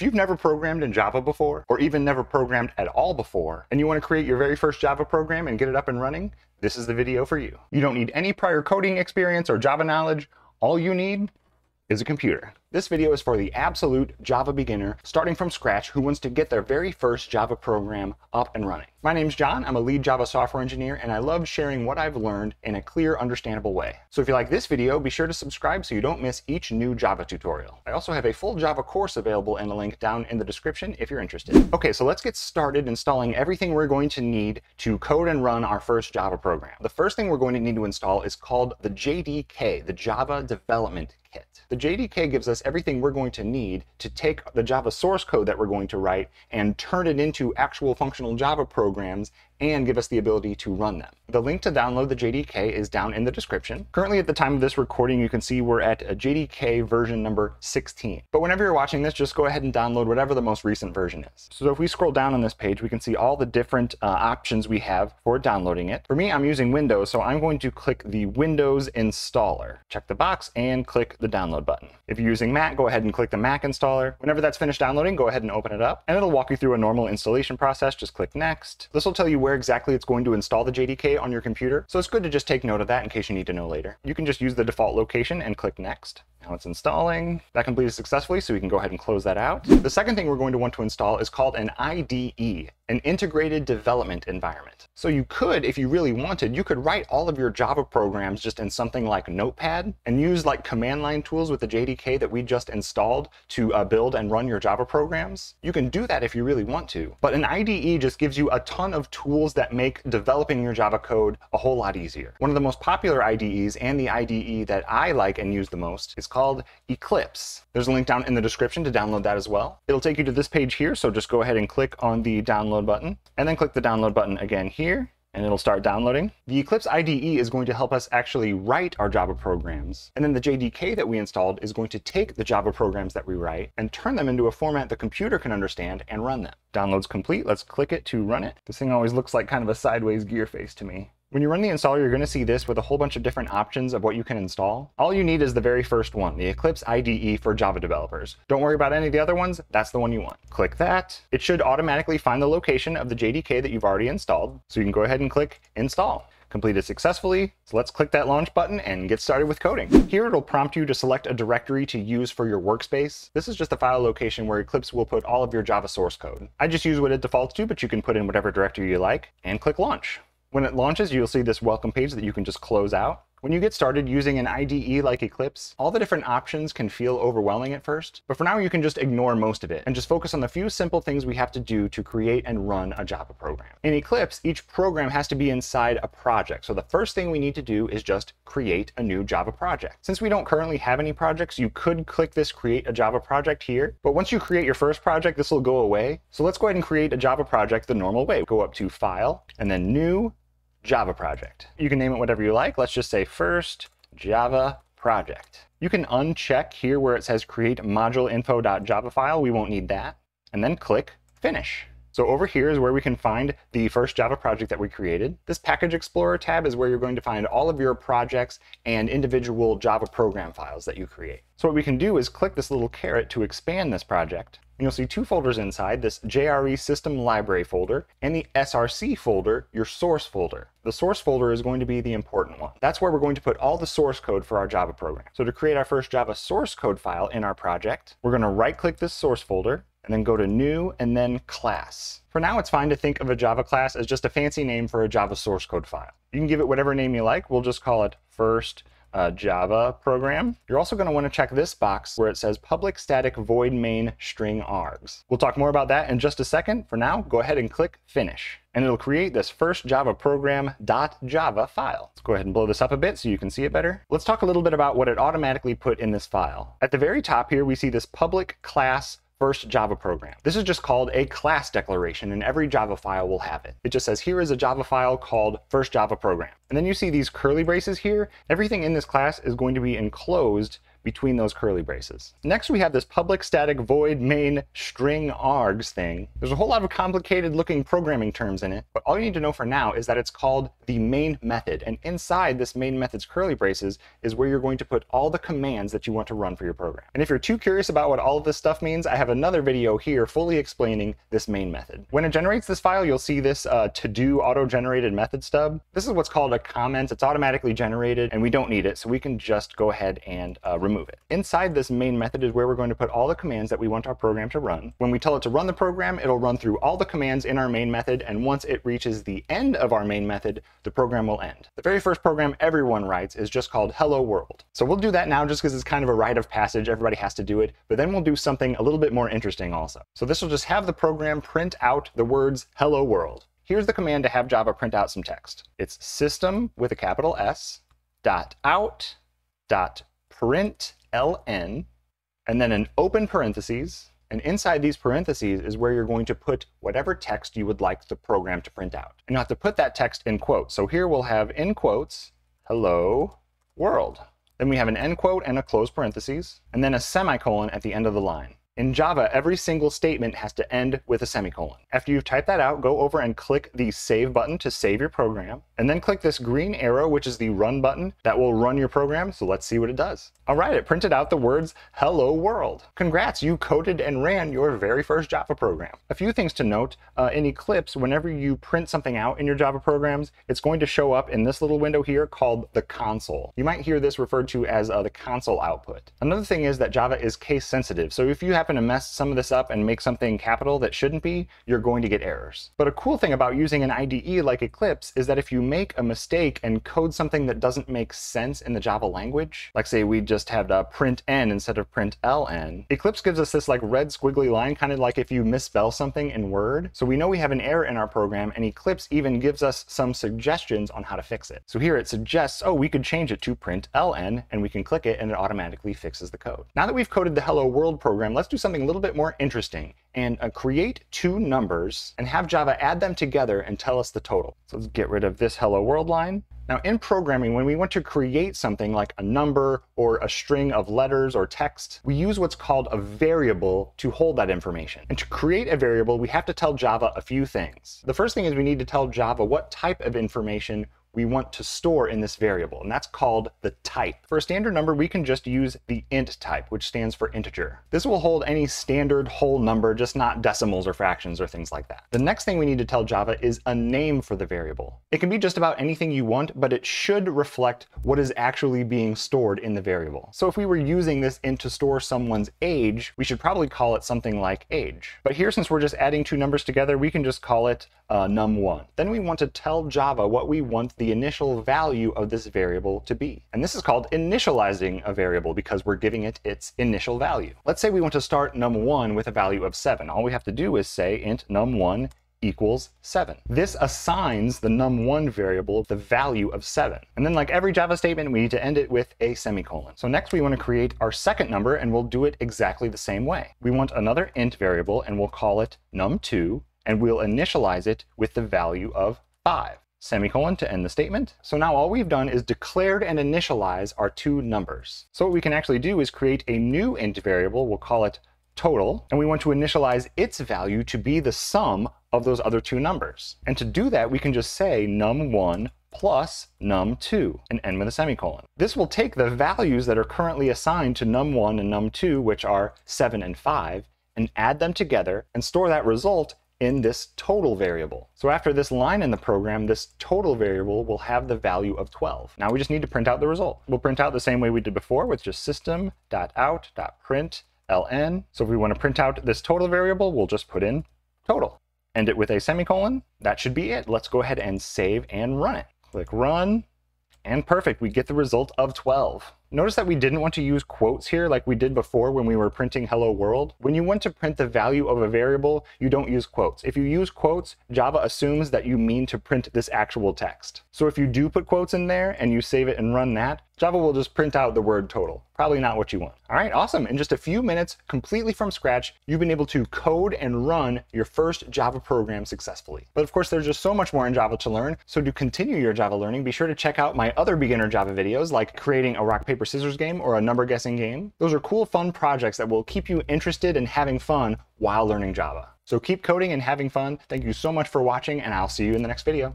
If you've never programmed in Java before, or even never programmed at all before, and you want to create your very first Java program and get it up and running, this is the video for you. You don't need any prior coding experience or Java knowledge. All you need is a computer. This video is for the absolute Java beginner starting from scratch who wants to get their very first Java program up and running. My name's John, I'm a lead Java software engineer, and I love sharing what I've learned in a clear, understandable way. So if you like this video, be sure to subscribe so you don't miss each new Java tutorial. I also have a full Java course available in a link down in the description if you're interested. Okay, so let's get started installing everything we're going to need to code and run our first Java program. The first thing we're going to need to install is called the JDK, the Java Development Kit. The JDK gives us everything we're going to need to take the Java source code that we're going to write and turn it into actual functional Java programs and give us the ability to run them. The link to download the JDK is down in the description. Currently at the time of this recording, you can see we're at a JDK version number 16. But whenever you're watching this, just go ahead and download whatever the most recent version is. So if we scroll down on this page, we can see all the different uh, options we have for downloading it. For me, I'm using Windows, so I'm going to click the Windows installer. Check the box and click the download button. If you're using Mac, go ahead and click the Mac installer. Whenever that's finished downloading, go ahead and open it up, and it'll walk you through a normal installation process. Just click Next. This will tell you where where exactly it's going to install the JDK on your computer, so it's good to just take note of that in case you need to know later. You can just use the default location and click Next. Now it's installing. That completed successfully, so we can go ahead and close that out. The second thing we're going to want to install is called an IDE, an integrated development environment. So you could, if you really wanted, you could write all of your Java programs just in something like Notepad and use like command line tools with the JDK that we just installed to uh, build and run your Java programs. You can do that if you really want to, but an IDE just gives you a ton of tools that make developing your Java code a whole lot easier. One of the most popular IDEs and the IDE that I like and use the most is called Eclipse. There's a link down in the description to download that as well. It'll take you to this page here, so just go ahead and click on the download button, and then click the download button again here, and it'll start downloading. The Eclipse IDE is going to help us actually write our Java programs. And then the JDK that we installed is going to take the Java programs that we write and turn them into a format the computer can understand and run them. Download's complete. Let's click it to run it. This thing always looks like kind of a sideways gear face to me. When you run the installer, you're going to see this with a whole bunch of different options of what you can install. All you need is the very first one, the Eclipse IDE for Java developers. Don't worry about any of the other ones, that's the one you want. Click that. It should automatically find the location of the JDK that you've already installed, so you can go ahead and click Install completed successfully. So let's click that launch button and get started with coding. Here it'll prompt you to select a directory to use for your workspace. This is just a file location where Eclipse will put all of your Java source code. I just use what it defaults to, but you can put in whatever directory you like and click launch. When it launches, you'll see this welcome page that you can just close out. When you get started using an IDE like Eclipse, all the different options can feel overwhelming at first, but for now you can just ignore most of it and just focus on the few simple things we have to do to create and run a Java program. In Eclipse, each program has to be inside a project, so the first thing we need to do is just create a new Java project. Since we don't currently have any projects, you could click this create a Java project here, but once you create your first project, this will go away. So let's go ahead and create a Java project the normal way. Go up to File, and then New, Java project. You can name it whatever you like. Let's just say first Java project. You can uncheck here where it says create module info.java file. We won't need that. And then click finish. So over here is where we can find the first Java project that we created. This Package Explorer tab is where you're going to find all of your projects and individual Java program files that you create. So what we can do is click this little caret to expand this project. And you'll see two folders inside, this JRE System Library folder and the SRC folder, your source folder. The source folder is going to be the important one. That's where we're going to put all the source code for our Java program. So to create our first Java source code file in our project, we're going to right click this source folder and then go to New, and then Class. For now, it's fine to think of a Java class as just a fancy name for a Java source code file. You can give it whatever name you like. We'll just call it first uh, Java program. You're also going to want to check this box where it says public static void main string args. We'll talk more about that in just a second. For now, go ahead and click finish. And it'll create this first Java program .java file. Let's go ahead and blow this up a bit so you can see it better. Let's talk a little bit about what it automatically put in this file. At the very top here, we see this public class first Java program. This is just called a class declaration and every Java file will have it. It just says here is a Java file called first Java program. And then you see these curly braces here. Everything in this class is going to be enclosed between those curly braces. Next, we have this public static void main string args thing. There's a whole lot of complicated looking programming terms in it, but all you need to know for now is that it's called the main method. And inside this main method's curly braces is where you're going to put all the commands that you want to run for your program. And if you're too curious about what all of this stuff means, I have another video here fully explaining this main method. When it generates this file, you'll see this uh, to-do auto-generated method stub. This is what's called a comment. It's automatically generated and we don't need it, so we can just go ahead and uh, remove it. Inside this main method is where we're going to put all the commands that we want our program to run. When we tell it to run the program, it'll run through all the commands in our main method, and once it reaches the end of our main method, the program will end. The very first program everyone writes is just called hello world. So we'll do that now just because it's kind of a rite of passage, everybody has to do it, but then we'll do something a little bit more interesting also. So this will just have the program print out the words hello world. Here's the command to have Java print out some text. It's system with a capital S dot out dot print ln, and then an open parentheses, and inside these parentheses is where you're going to put whatever text you would like the program to print out. And you have to put that text in quotes. So here we'll have in quotes, hello world. Then we have an end quote and a close parentheses, and then a semicolon at the end of the line. In Java, every single statement has to end with a semicolon. After you've typed that out, go over and click the Save button to save your program, and then click this green arrow, which is the Run button, that will run your program, so let's see what it does. All right, it printed out the words, Hello World. Congrats, you coded and ran your very first Java program. A few things to note, uh, in Eclipse, whenever you print something out in your Java programs, it's going to show up in this little window here called the console. You might hear this referred to as uh, the console output. Another thing is that Java is case sensitive, so if you have happen to mess some of this up and make something capital that shouldn't be, you're going to get errors. But a cool thing about using an IDE like Eclipse is that if you make a mistake and code something that doesn't make sense in the Java language, like say we just had a print n instead of print ln, Eclipse gives us this like red squiggly line, kind of like if you misspell something in Word. So we know we have an error in our program, and Eclipse even gives us some suggestions on how to fix it. So here it suggests, oh, we could change it to print ln, and we can click it, and it automatically fixes the code. Now that we've coded the Hello World program, let's do something a little bit more interesting and uh, create two numbers and have Java add them together and tell us the total. So let's get rid of this hello world line. Now in programming, when we want to create something like a number or a string of letters or text, we use what's called a variable to hold that information. And to create a variable, we have to tell Java a few things. The first thing is we need to tell Java what type of information we want to store in this variable, and that's called the type. For a standard number, we can just use the int type, which stands for integer. This will hold any standard whole number, just not decimals or fractions or things like that. The next thing we need to tell Java is a name for the variable. It can be just about anything you want, but it should reflect what is actually being stored in the variable. So if we were using this int to store someone's age, we should probably call it something like age. But here, since we're just adding two numbers together, we can just call it uh, num1. Then we want to tell Java what we want the initial value of this variable to be. And this is called initializing a variable because we're giving it its initial value. Let's say we want to start num1 with a value of 7. All we have to do is say int num1 equals 7. This assigns the num1 variable the value of 7. And then like every Java statement, we need to end it with a semicolon. So next we want to create our second number and we'll do it exactly the same way. We want another int variable and we'll call it num2 and we'll initialize it with the value of 5 semicolon to end the statement. So now all we've done is declared and initialize our two numbers. So what we can actually do is create a new int variable, we'll call it total, and we want to initialize its value to be the sum of those other two numbers. And to do that, we can just say num1 plus num2 and end with a semicolon. This will take the values that are currently assigned to num1 and num2, which are 7 and 5, and add them together and store that result in this total variable. So after this line in the program, this total variable will have the value of 12. Now we just need to print out the result. We'll print out the same way we did before with just system.out.print ln. So if we want to print out this total variable, we'll just put in total. End it with a semicolon. That should be it. Let's go ahead and save and run it. Click run, and perfect, we get the result of 12. Notice that we didn't want to use quotes here like we did before when we were printing hello world. When you want to print the value of a variable, you don't use quotes. If you use quotes, Java assumes that you mean to print this actual text. So if you do put quotes in there and you save it and run that, Java will just print out the word total. Probably not what you want. All right, awesome. In just a few minutes, completely from scratch, you've been able to code and run your first Java program successfully. But of course, there's just so much more in Java to learn. So to continue your Java learning, be sure to check out my other beginner Java videos like creating a rock, paper, paper, scissors game or a number guessing game. Those are cool, fun projects that will keep you interested in having fun while learning Java. So keep coding and having fun. Thank you so much for watching, and I'll see you in the next video.